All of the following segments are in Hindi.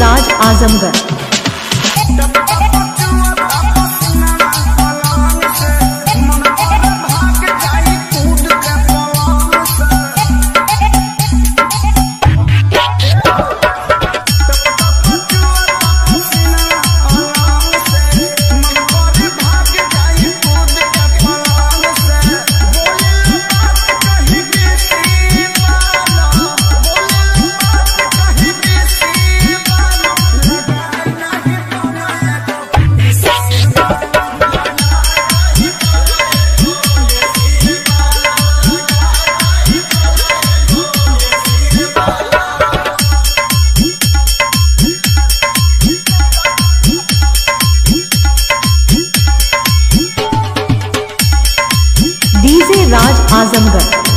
राज आजमगढ़। राज आजमगढ़।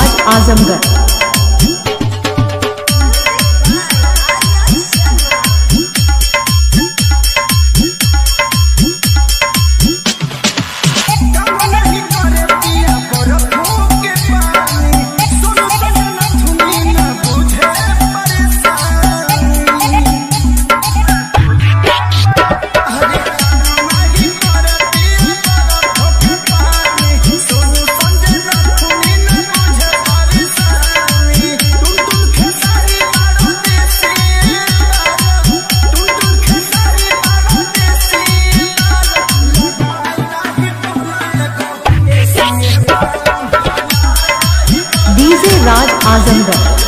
आजमगढ़। मुराद आजमगढ़।